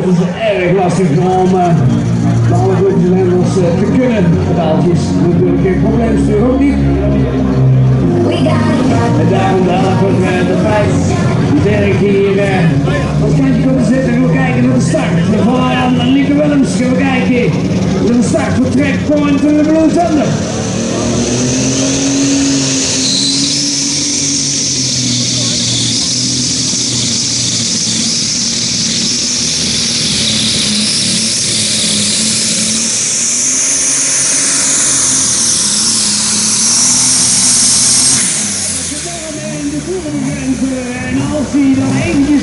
ploeg is het erg lastig om uh, de alle Hendels uh, te kunnen. Pedaaltjes natuurlijk geen probleem, stuur ook niet. En daarom de helft uh, de vijf. Dirk hier op het kantje komen zitten. Gaan we kijken naar de start van Lieke Willems. Gaan we kijken naar de start voor Track Point to the Blue Thunder. En als hij dan eventjes